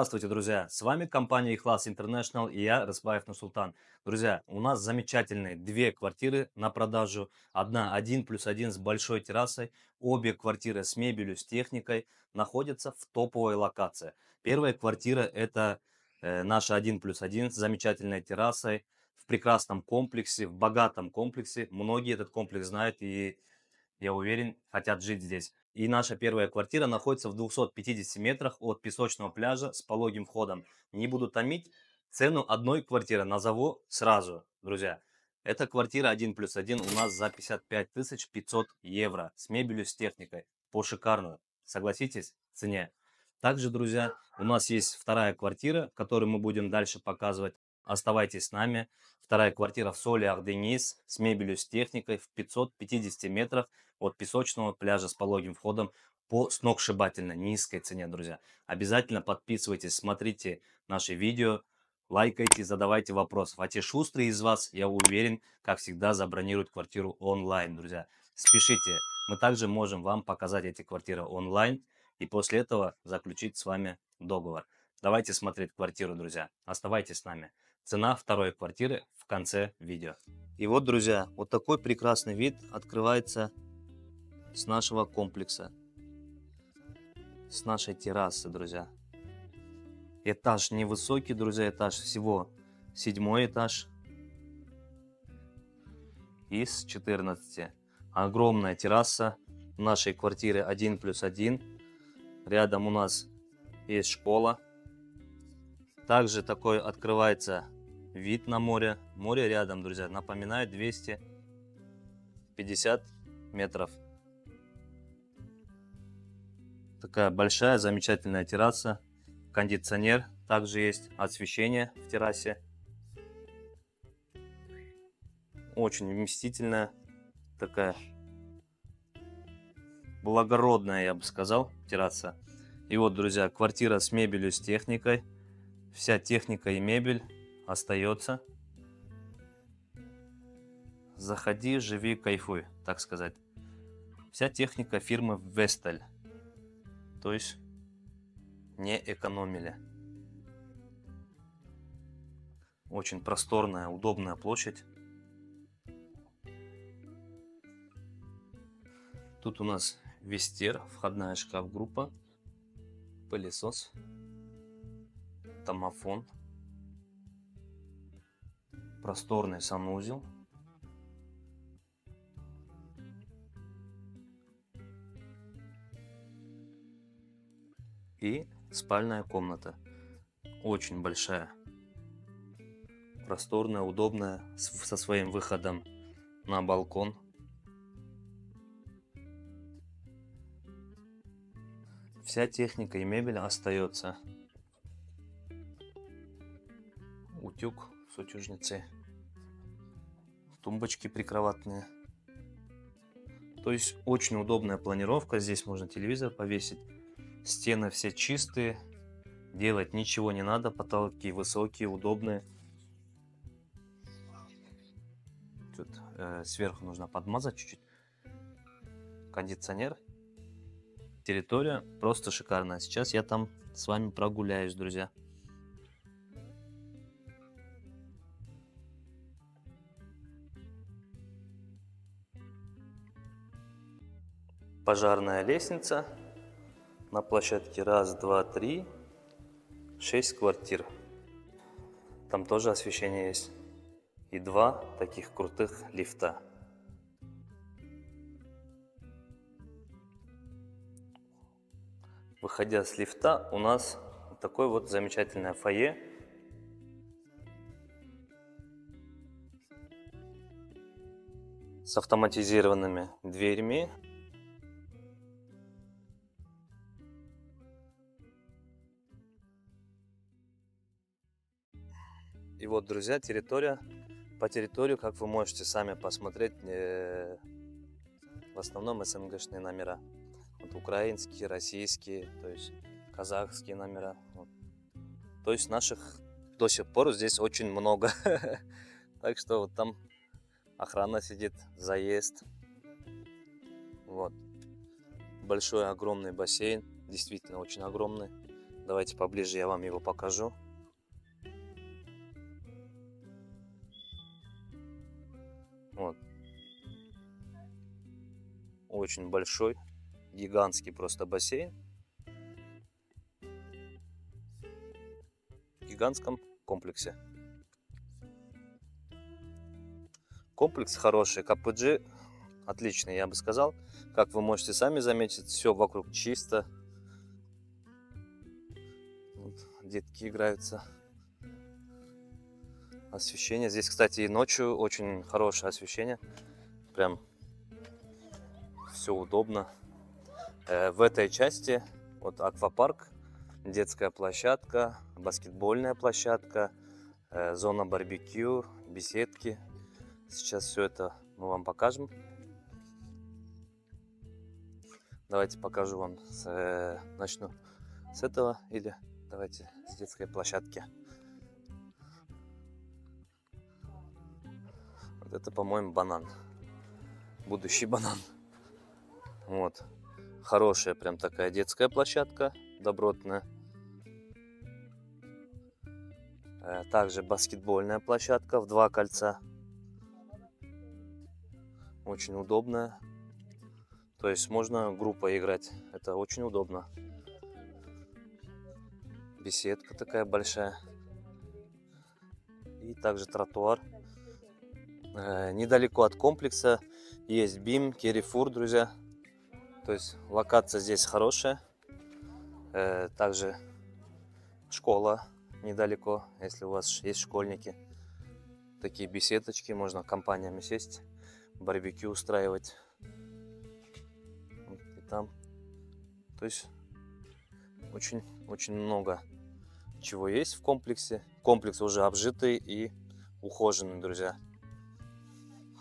Здравствуйте, друзья! С вами компания Ихлас International и я, Распаев Нурсултан. Друзья, у нас замечательные две квартиры на продажу. Одна один плюс один с большой террасой. Обе квартиры с мебелью, с техникой находятся в топовой локации. Первая квартира это э, наша один плюс один с замечательной террасой в прекрасном комплексе, в богатом комплексе. Многие этот комплекс знают и я уверен, хотят жить здесь. И наша первая квартира находится в 250 метрах от песочного пляжа с пологим входом. Не буду томить, цену одной квартиры назову сразу, друзья. Эта квартира 1 плюс 1 у нас за 55 500 евро с мебелью, с техникой. По шикарную, согласитесь, цене. Также, друзья, у нас есть вторая квартира, которую мы будем дальше показывать. Оставайтесь с нами. Вторая квартира в Соли Арденис с мебелью, с техникой в 550 метрах от песочного пляжа с пологим входом по сногсшибательно низкой цене, друзья. Обязательно подписывайтесь, смотрите наши видео, лайкайте, задавайте вопросы. А те шустрые из вас, я уверен, как всегда, забронируют квартиру онлайн, друзья. Спешите, мы также можем вам показать эти квартиры онлайн и после этого заключить с вами договор. Давайте смотреть квартиру, друзья. Оставайтесь с нами. Цена второй квартиры в конце видео. И вот, друзья, вот такой прекрасный вид открывается с нашего комплекса. С нашей террасы, друзья. Этаж невысокий, друзья, этаж всего седьмой этаж. Из 14. Огромная терраса нашей квартире 1 плюс 1. Рядом у нас есть школа. Также такой открывается вид на море. Море рядом, друзья. Напоминаю, 250 метров. Такая большая, замечательная терраса. Кондиционер. Также есть освещение в террасе. Очень вместительная. Такая благородная, я бы сказал, терраса. И вот, друзья, квартира с мебелью, с техникой. Вся техника и мебель остается. Заходи, живи, кайфуй, так сказать. Вся техника фирмы Vestel. То есть не экономили. Очень просторная, удобная площадь. Тут у нас вестер, входная шкаф-группа, пылесос, томофон, просторный санузел, и спальная комната. Очень большая, просторная, удобная, со своим выходом на балкон. Вся техника и мебель остается. Утюг с утюжницей. Тумбочки прикроватные. То есть очень удобная планировка. Здесь можно телевизор повесить. Стены все чистые. Делать ничего не надо. Потолки высокие, удобные. Тут э, сверху нужно подмазать чуть-чуть. Кондиционер. территория просто шикарная. Сейчас я там с вами прогуляюсь, друзья. Пожарная лестница. На площадке раз, два, три, шесть квартир. Там тоже освещение есть. И два таких крутых лифта. Выходя с лифта, у нас такое вот замечательное фойе. С автоматизированными дверями. И вот, друзья, территория. По территории, как вы можете сами посмотреть, э, в основном СНГшные номера. Вот украинские, российские, то есть казахские номера. Вот. То есть наших до сих пор здесь очень много. Так что вот там охрана сидит, заезд. Вот. Большой, огромный бассейн. Действительно, очень огромный. Давайте поближе я вам его покажу. Очень большой, гигантский просто бассейн. В гигантском комплексе. Комплекс хороший, КПГ отличный, я бы сказал. Как вы можете сами заметить, все вокруг чисто. Вот, детки играются. Освещение. Здесь, кстати, и ночью очень хорошее освещение. Прям все удобно. Э, В этой части вот аквапарк, детская площадка, баскетбольная площадка, э, зона барбекю, беседки. Сейчас все это мы вам покажем. Давайте покажу вам. С, э, начну с этого или давайте с детской площадки. Вот это, по-моему, банан. Будущий банан. Вот. Хорошая прям такая детская площадка, добротная. Э, Также баскетбольная площадка в два кольца. Очень удобная. То есть можно группой играть. Это очень удобно. Беседка такая большая. И также тротуар. Э, Недалеко от комплекса есть БИМ, Керрифур, друзья. То есть локация здесь хорошая. Э, Также школа недалеко, если у вас есть школьники. Такие беседочки, можно компаниями сесть, барбекю устраивать. И там. То есть очень, очень много чего есть в комплексе. Комплекс уже обжитый и ухоженный, друзья.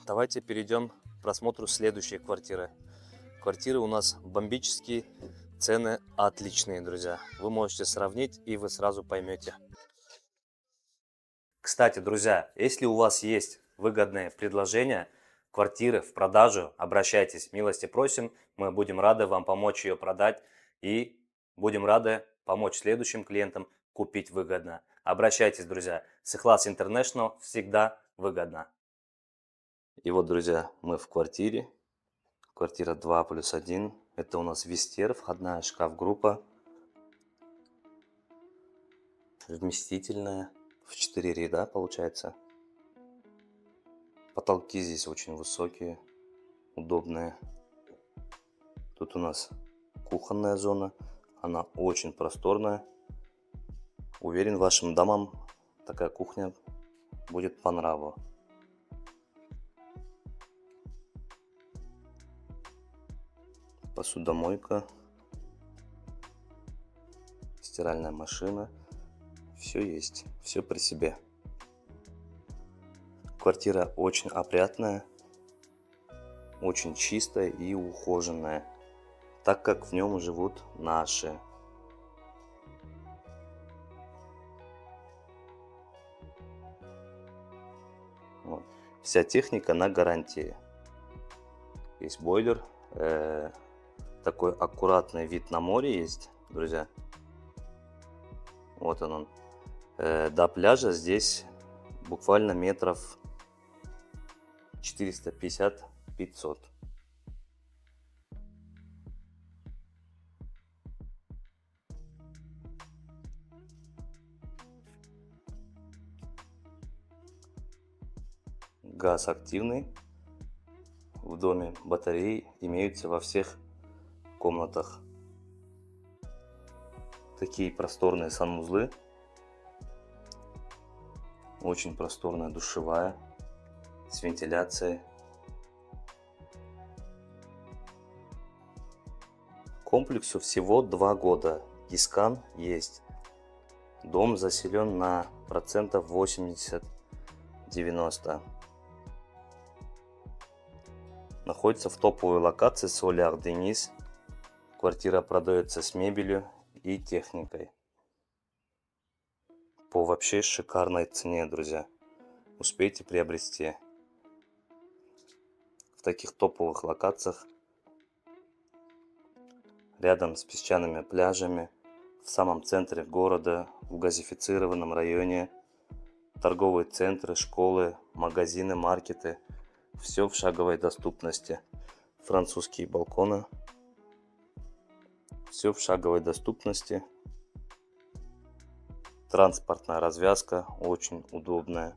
Давайте перейдем к просмотру следующей квартиры. Квартиры у нас бомбические, цены отличные, друзья. Вы можете сравнить и вы сразу поймете. Кстати, друзья, если у вас есть выгодные предложения, квартиры в продажу, обращайтесь, милости просим, мы будем рады вам помочь ее продать и будем рады помочь следующим клиентам купить выгодно. Обращайтесь, друзья, Сихлас International всегда выгодно. И вот, друзья, мы в квартире. Квартира 2 плюс 1. Это у нас вестер, входная шкаф-группа. Вместительная. В 4 ряда получается. Потолки здесь очень высокие, удобные. Тут у нас кухонная зона. Она очень просторная. Уверен, вашим домам такая кухня будет по нраву. Посудомойка. Стиральная машина. Все есть, все при себе. Квартира очень опрятная, очень чистая и ухоженная, так как в нем живут наши. Вот. Вся техника на гарантии. Есть бойлер, э, такой аккуратный вид на море есть, друзья. Вот он. он. Э, до пляжа здесь буквально метров 450-500. Газ активный. В доме батареи имеются во всех комнатах. Такие просторные санузлы. Очень просторная душевая с вентиляцией. Комплексу всего два года. Дискан есть. Дом заселен на процентов 80-90. Находится в топовой локации Соляр Денис. Квартира продается с мебелью и техникой. По вообще шикарной цене, друзья. Успейте приобрести. В таких топовых локациях. Рядом с песчаными пляжами. В самом центре города. В газифицированном районе. Торговые центры, школы, магазины, маркеты. Все в шаговой доступности. Французские балконы. Все в шаговой доступности. Транспортная развязка очень удобная.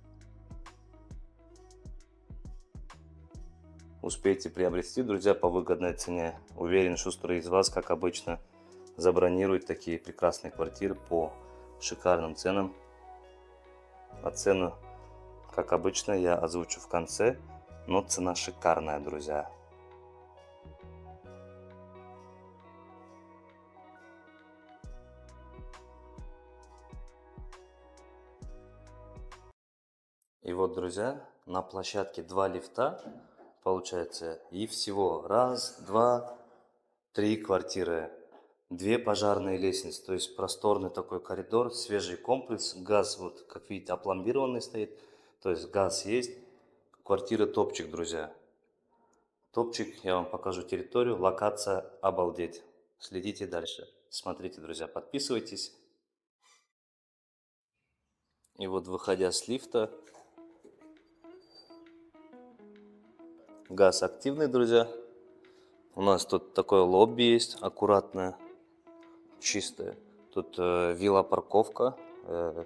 Успейте приобрести, друзья, по выгодной цене. Уверен, шустрый из вас, как обычно, забронирует такие прекрасные квартиры по шикарным ценам. А цену, как обычно, я озвучу в конце, но цена шикарная, друзья. Вот, друзья, на площадке два лифта, получается, и всего раз, два, три квартиры, две пожарные лестницы, то есть просторный такой коридор, свежий комплекс, газ, вот, как видите, опломбированный стоит, то есть газ есть, квартира топчик, друзья. Топчик, я вам покажу территорию, локация обалдеть. Следите дальше. Смотрите, друзья, подписывайтесь. И вот выходя с лифта, Газ активный, друзья. У нас тут такое лобби есть, аккуратное, чистое. Тут э, вилла-парковка, э,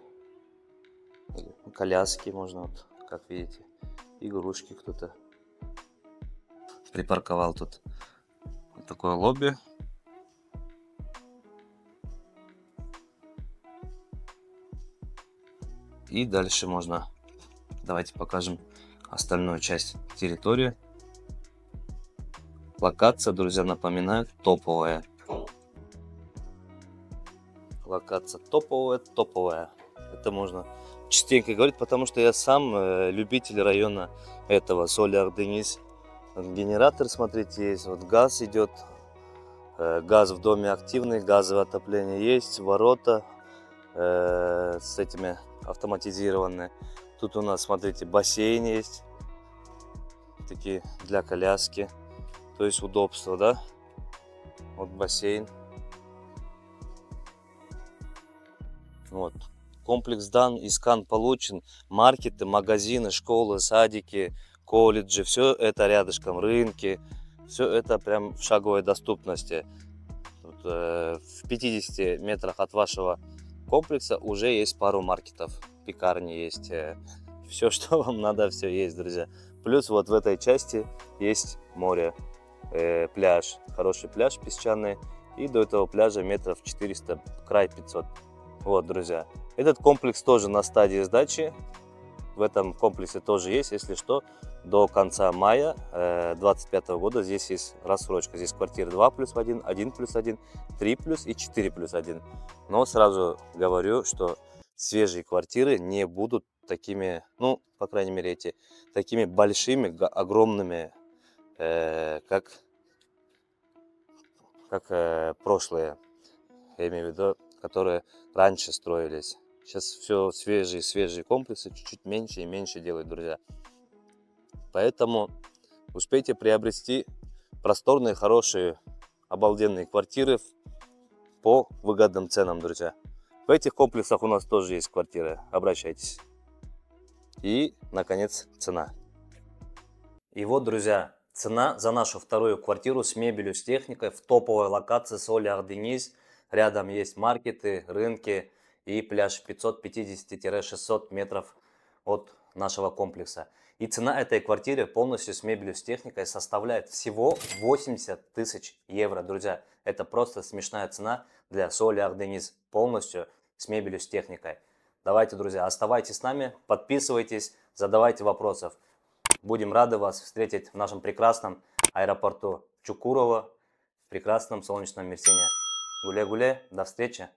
коляски можно, вот, как видите, игрушки кто-то припарковал тут. Вот такое лобби. И дальше можно, давайте покажем остальную часть территории. Локация, друзья, напоминаю, топовая. Локация топовая, топовая. Это можно частенько говорить, потому что я сам э, любитель района этого, Соляр Денис. Генератор, смотрите, есть, вот газ идет, э, газ в доме активный, газовое отопление есть, ворота э, с этими автоматизированные. Тут у нас, смотрите, бассейн есть, такие для коляски, то есть удобство, да? Вот бассейн. Вот. Комплекс дан, искан получен. Маркеты, магазины, школы, садики, колледжи, все это рядышком, рынки. Все это прям в шаговой доступности. Тут, э, в 50 метрах от вашего комплекса уже есть пару маркетов, пекарни есть. Э, все, что вам надо, все есть, друзья. Плюс вот в этой части есть море, э, пляж, хороший пляж песчаный. И до этого пляжа метров 400, край 500. Вот, друзья. Этот комплекс тоже на стадии сдачи. В этом комплексе тоже есть, если что, до конца мая 2025 года здесь есть рассрочка. Здесь квартиры 2 плюс 1, 1 плюс 1, 3 плюс и 4 плюс 1. Но сразу говорю, что свежие квартиры не будут такими, ну, по крайней мере, эти, такими большими, огромными, э, как, как э, прошлые, я имею в виду, которые раньше строились. Сейчас все свежие, свежие комплексы чуть-чуть меньше и меньше делают, друзья. Поэтому успейте приобрести просторные, хорошие обалденные квартиры по выгодным ценам, друзья. В этих комплексах у нас тоже есть квартиры, обращайтесь. И, наконец, цена. И вот, друзья, цена за нашу вторую квартиру с мебелью, с техникой в топовой локации Соляр Денис. Рядом есть маркеты, рынки и пляж 550-600 метров от нашего комплекса. И цена этой квартиры полностью с мебелью, с техникой составляет всего 80 тысяч евро, друзья. Это просто смешная цена для Соляр Денис полностью с мебелью, с техникой. Давайте, друзья, оставайтесь с нами, подписывайтесь, задавайте вопросов. Будем рады вас встретить в нашем прекрасном аэропорту Чукурова, в прекрасном солнечном Мерсине. Гуля-гуля, до встречи!